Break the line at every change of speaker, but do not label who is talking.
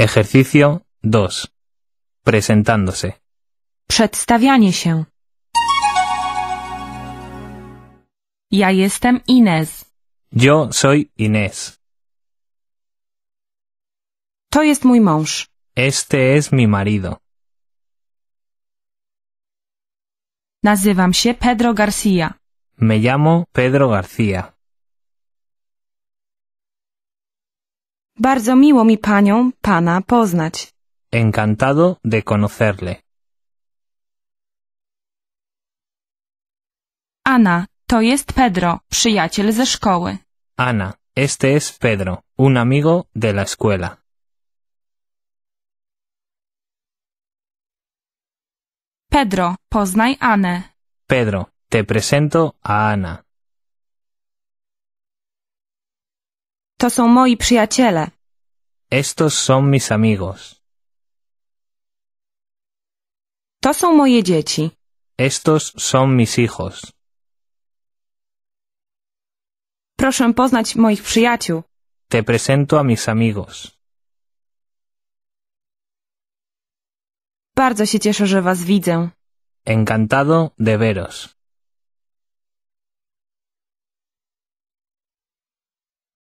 Ejercicio 2. Presentándose.
Przedstawianie się. Ja jestem Inez.
Yo soy Inés.
To jest mój mąż.
Este es mi marido.
Nazywam się Pedro Garcia.
Me llamo Pedro García.
Bardzo miło mi panią, pana poznać.
Encantado de conocerle.
Ana, to jest Pedro, przyjaciel ze szkoły.
Ana, este es Pedro, un amigo de la escuela.
Pedro, poznaj Anę.
Pedro, te presento a Ana.
To są moi przyjaciele.
Estos son mis amigos.
To są moje dzieci.
Estos son mis hijos.
Proszę poznać moich przyjaciół.
Te presento a mis amigos.
Bardzo się cieszę, że was widzę.
Encantado de veros.